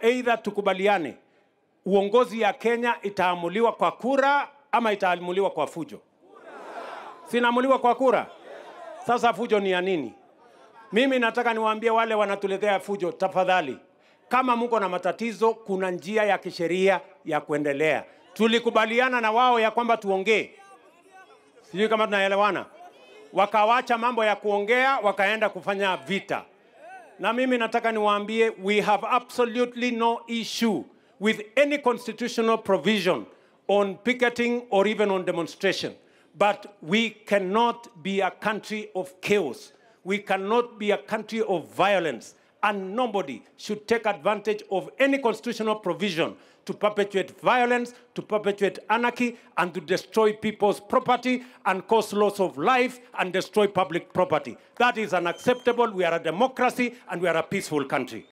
either tukubaliane uongozi ya Kenya itaamuliwa kwa kura ama itaamuliwa kwa fujo. Sinaamuliwa kwa kura. Sasa fujo ni ya nini? Mimi nataka niwaambie wale wanatuletea fujo, tafadhali, kama mko na matatizo, kuna njia ya kisheria ya kuendelea. Tulikubaliana na wao ya kwamba tuongee, sijui kama tunaelewana. Wakawacha mambo ya kuongea, wakaenda kufanya vita. Na mimi nataka niwaambie, we have absolutely no issue with any constitutional provision on picketing or even on demonstration. But we cannot be a country of chaos. We cannot be a country of violence. And nobody should take advantage of any constitutional provision to perpetuate violence, to perpetuate anarchy, and to destroy people's property and cause loss of life and destroy public property. That is unacceptable. We are a democracy and we are a peaceful country.